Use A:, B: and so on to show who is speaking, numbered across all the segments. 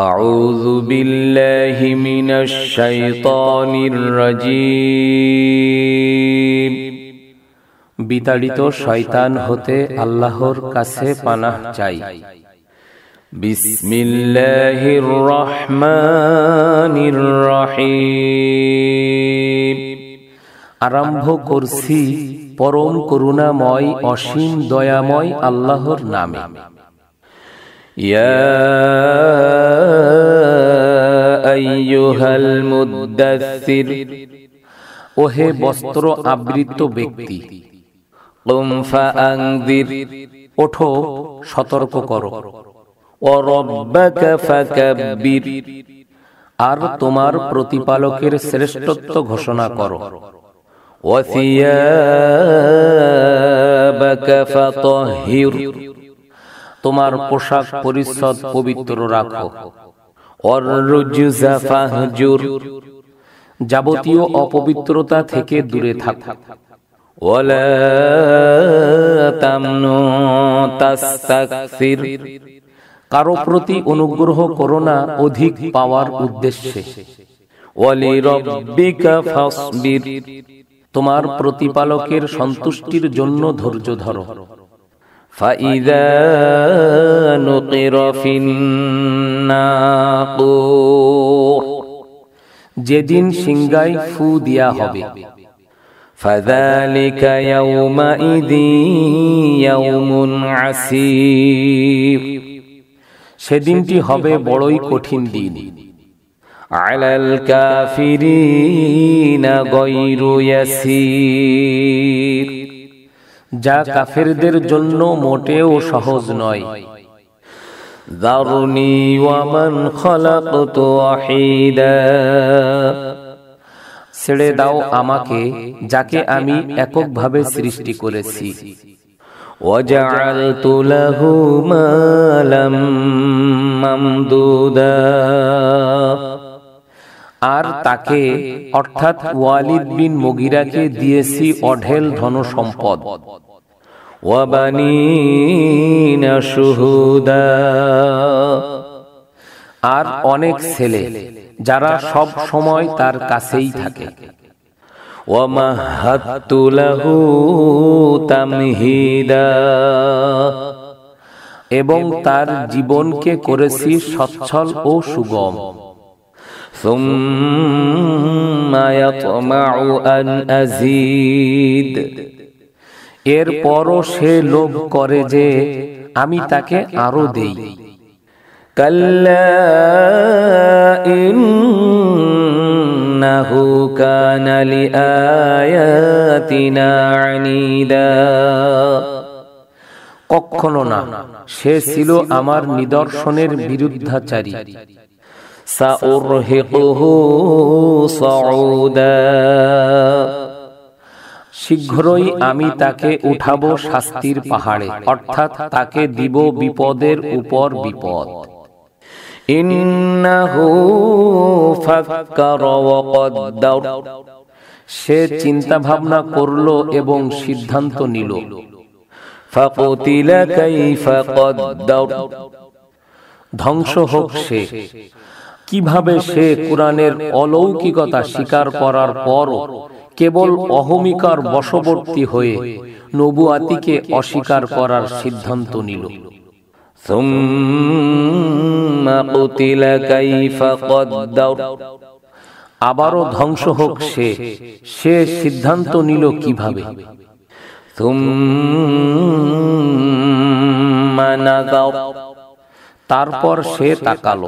A: أعوذ بالله من الشيطان الرجيم বিতাড়িত শয়তান হতে আল্লাহর কাছে পানাহ চাই বিসমিল্লাহির রহমানির রহিম আরম্ভ করছি পরম করুণাময় অসীম দয়াময় আল্লাহর নামে يا أيها المدثر ওহে বস্ত্র আবৃত ব্যক্তি ওঠো সতর্ক করো। আর তোমার প্রতিপালকের শ্রেষ্ঠত্ব ঘোষণা করো। ওয়াসিয়া তোমার পোশাক পরিচ্ছদ পবিত্র রাখো। যাবতীয় অপবিত্রতা থেকে দূরে থাকো। কারও প্রতি অনুগ্রহ করো না অধিক পাওয়ার উদ্দেশ্যে। তোমার প্রতিপালকের সন্তুষ্টির জন্য ধৈর্য ধরো। فإذا نقر في الناقور যেদিন সিংগাই ফু দিয়া হবে فذلك يومئذ يوم عسير সেদিনটি হবে বড়ই কঠিন দিন على الكافرين غير يسير যা কাফেরদের জন্য মোটেও সহজ নয় দারুনি ওয়ামান খলাকতু ওয়াহিদা ছেড়ে দাও আমাকে যাকে আমি এককভাবে সৃষ্টি করেছি وجعلت له مالا ممدودا আর তাকে অর্থাৎ ওয়ালিদ বিন মগিরাকে দিয়েছি অঢেল ধন সম্পদ আর অনেক ছেলে যারা সব সময় তার কাছেই থাকে এবং তার জীবনকে করেছি সচ্ছল ও সুগম ثم يطمع أن أزيد এরপরও সে লোভ করে যে আমি তাকে আরও দেই। কখনো না, সে ছিল আমার নিদর্শনের বিরুদ্ধাচারী। শীঘ্রই আমি তাকে উঠাবো শাস্তির পাহাড়ে। অর্থাৎ তাকে দিব বিপদের উপর বিপদ। সে চিন্তা ভাবনা করল এবং সিদ্ধান্ত নিল। ধ্বংস হোক সে। কীভাবে সে কোরআনের অলৌকিকতা স্বীকার করার পরও কেবল অহমিকার বশবর্তী হয়ে নবুয়াতিকে অস্বীকার করার সিদ্ধান্ত নিল। আবারও ধ্বংস হোক সে সে সিদ্ধান্ত নিল কীভাবে? তারপর সে তাকালো।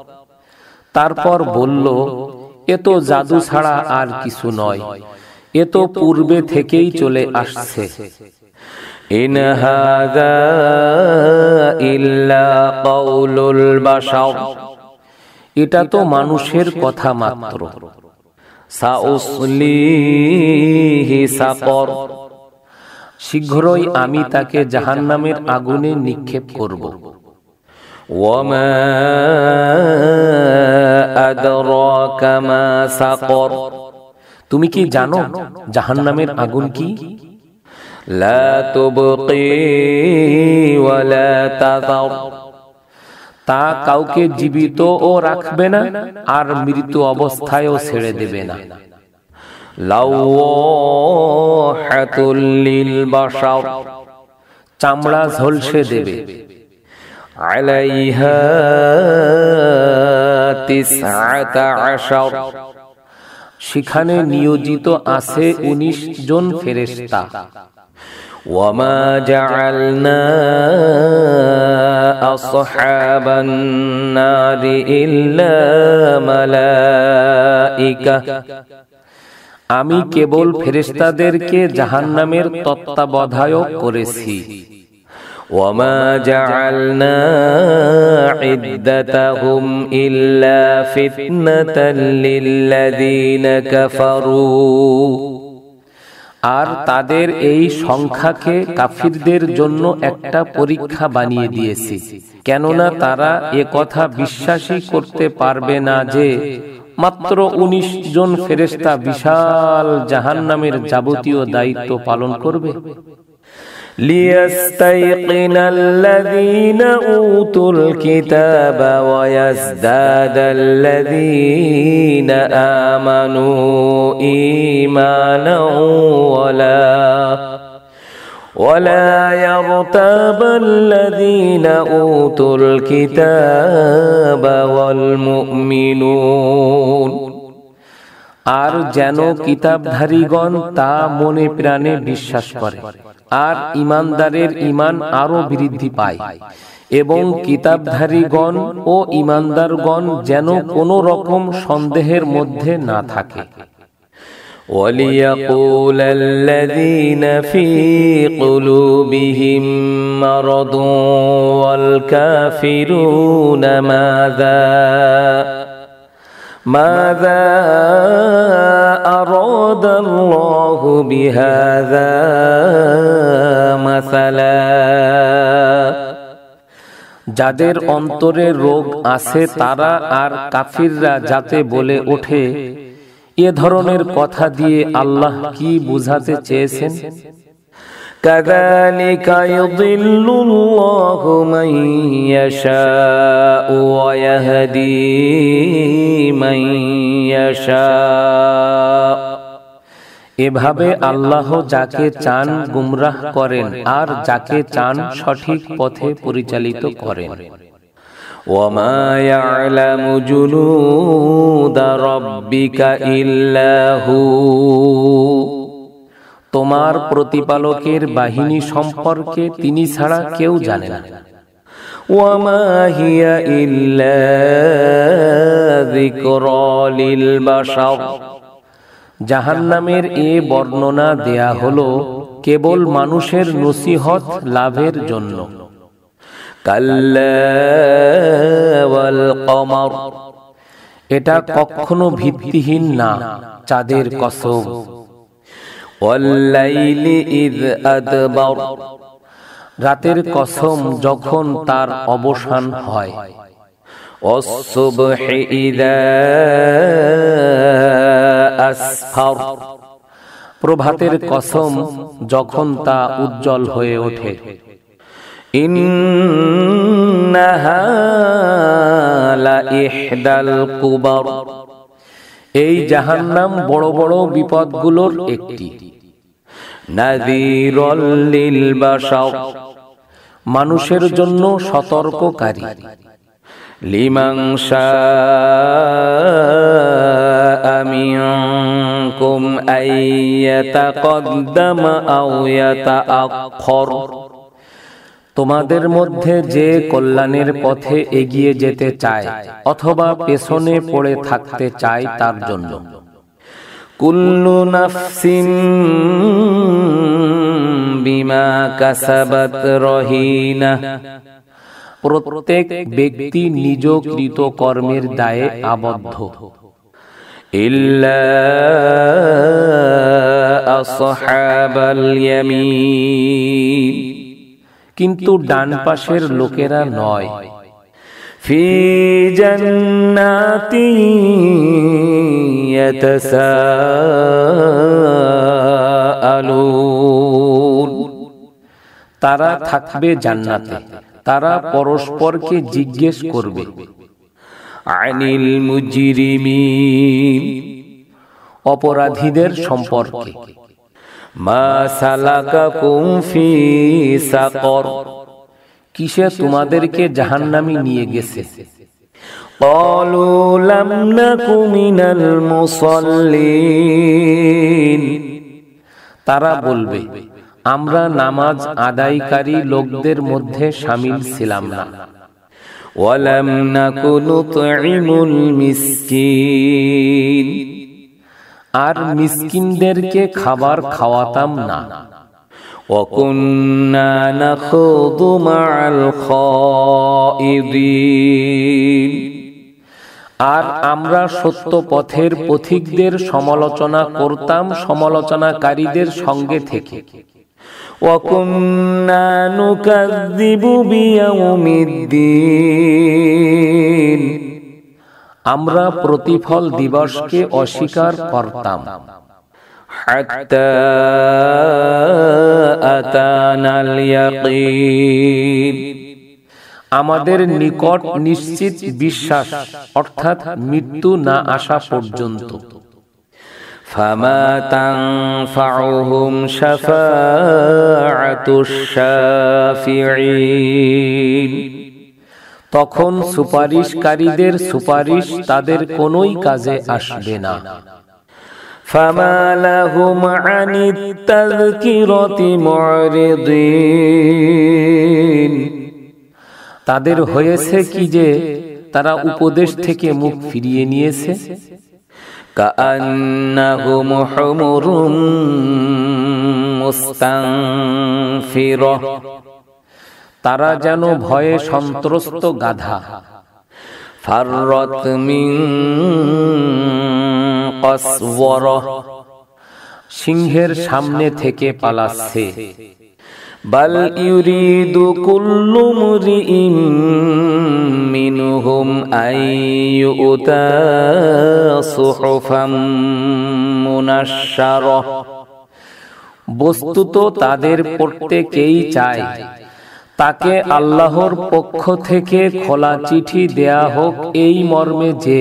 A: তারপর বলল এ তো জাদু ছাড়া আর কিছু নয়। এ তো পূর্বে থেকেই চলে আসছে। এটা তো মানুষের কথা মাত্র। শীঘ্রই আমি তাকে জাহান্নামের আগুনে নিক্ষেপ করব। ওয়ামা তুমি কি জানো জাহান্নামের আগুন কি? তা কাউকে জীবিত ও রাখবে না আর মৃত্যু অবস্থায়ও ছেড়ে দেবে না। চামড়া ঝলসে দেবে। আলাইহা সেখানে নিয়োজিত আছে উনিশ জন ফেরেশতা وما جعلنا أصحاب النار إلا ملائكة আমি কেবল ফেরেশতাদেরকে জাহান্নামের তত্ত্বাবধায়ক করেছি وما جعلنا عدتهم إلا فتنة للذين كفروا আর তাদের এই সংখ্যাকে কাফিরদের জন্য একটা পরীক্ষা বানিয়ে দিয়েছি কেননা তারা এ কথা বিশ্বাসই করতে পারবে না যে মাত্র ১৯ জন ফেরেস্তা বিশাল জাহান্নামের যাবতীয় দায়িত্ব পালন করবে ليستيقن الذين أوتوا الكتاب ويزداد الذين آمنوا إيمانا ولا ولا يرتاب الذين أوتوا الكتاب والمؤمنون আর যেন কিতাবধারীগণ তা মনে প্রাণে বিশ্বাস করে আর ইমানদারের ইমান আরো বৃদ্ধি পায় এবং কিতাবধারীগণ ও ইমানদারগণ যেন কোনো রকম সন্দেহের মধ্যে না থাকে وليقول الذين في قلوبهم مرض والكافرون ماذا ماذا أراد الله بهذا مثلا যাদের অন্তরে রোগ আছে তারা আর কাফিররা যাতে বলে ওঠে এ ধরনের কথা দিয়ে আল্লাহ কি বুঝাতে চেয়েছেন كذلك يضل الله من يشاء ويهدي من يشاء এভাবে আল্লাহ যাকে চান গুমরাহ করেন আর যাকে চান সঠিক পথে পরিচালিত করেন وما يعلم جنود ربك إلا هو তোমার প্রতিপালকের বাহিনী সম্পর্কে তিনি ছাড়া কেউ জানে না। জাহান নামের এ বর্ণনা দেয়া হল কেবল মানুষের নসিহত লাভের জন্য। এটা কখনো ভিত্তিহীন না চাঁদের কসব। রাতের কসম যখন তার অবসান হয়। প্রভাতের কসম যখন তা উজ্জ্বল হয়ে ওঠে। এই জাহান্নাম বড় বড় বিপদগুলোর একটি। মানুষের জন্য সতর্ককারী। তোমাদের মধ্যে যে কল্যাণের পথে এগিয়ে যেতে চায় অথবা পেছনে পড়ে থাকতে চায় তার জন্য। কুল্লু নাফসিন বিমা কাসাবাত রহিনা।
B: প্রত্যেক ব্যক্তি নিজ কৃত কর্মের দায়ে আবদ্ধ। কিন্তু ডান পাশের লোকেরা নয়।
A: ফি জন্নাতি
B: তারা থাকবে জান্নাতে। তারা পরস্পরকে জিজ্ঞেস করবে।
A: আনিল মুজিরিমি
B: অপরাধীদের সম্পর্কে।
A: মা সালাকা কুমফি সাকর।
B: কিসে তোমাদেরকে জাহান্নামে নিয়ে গেছে?
A: قالوا لم نك من المصلين
B: তারা বলবে আমরা নামাজ আদায়কারী লোকদের মধ্যে সামিল ছিলাম না
A: ولم نك نطعم المسكين
B: আর মিসকিনদেরকে খাবার খাওয়াতাম না
A: وكنا نخوض مع الخائضين
B: আর আমরা সত্য পথের পথিকদের সমালোচনা করতাম সমালোচনাকারীদের সঙ্গে থেকে। আমরা প্রতিফল দিবসকে অস্বীকার করতাম।
A: হাত্তা আতানাল
B: আমাদের নিকট নিশ্চিত বিশ্বাস অর্থাৎ মৃত্যু না আসা পর্যন্ত
A: فما تنفعهم شفاعة الشافعين
B: তখন সুপারিশকারীদের সুপারিশ তাদের কোনোই কাজে আসবে না
A: فما لهم عن التذكرة معرضين
B: তাদের হয়েছে কি যে তারা উপদেশ থেকে মুখ ফিরিয়ে নিয়েছে
A: كأنهم حمر مستنفرة
B: তারা যেন ভয়ে সন্ত্রস্ত গাধা
A: فرت من قسورة
B: সিংহের সামনে থেকে পালাচ্ছে
A: بل يريد كل امرئ منهم أن يؤتى صحفا منشرة
B: বস্তুত তাদের প্রত্যেকেই চায় তাকে আল্লাহর পক্ষ থেকে খোলা চিঠি দেয়া হোক এই মর্মে যে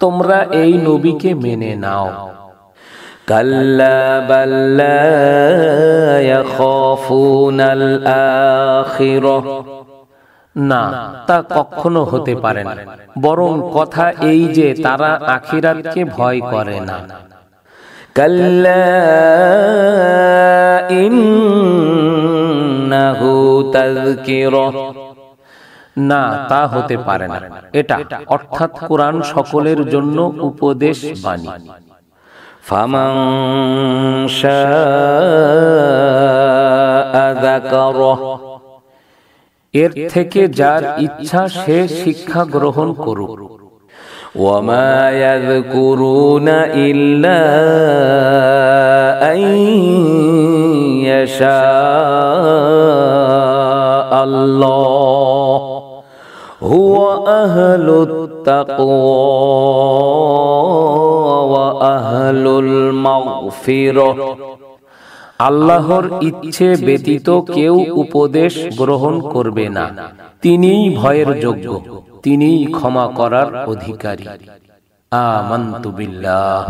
B: তোমরা এই নবীকে মেনে নাও
A: كلا بل لا يخافون الآخرة
B: না তা কখনো হতে পারে না বরং কথা এই যে তারা আখিরাতকে ভয় করে না
A: كلا إنه تذكرة
B: না তা হতে পারে না এটা অর্থাৎ কোরআন সকলের জন্য উপদেশ বাণী
A: فمن شاء ذكره
B: এর থেকে যার ইচ্ছা সে শিক্ষা গ্রহণ করুক
A: وما يذكرون إلا أن يشاء الله هو أهل التقوى وأهل المغفرة
B: আল্লাহর ইচ্ছে ব্যতীত কেউ উপদেশ গ্রহণ করবে না তিনিই ভয়ের যোগ্য তিনিই ক্ষমা করার অধিকারী আমান্তু বিল্লাহ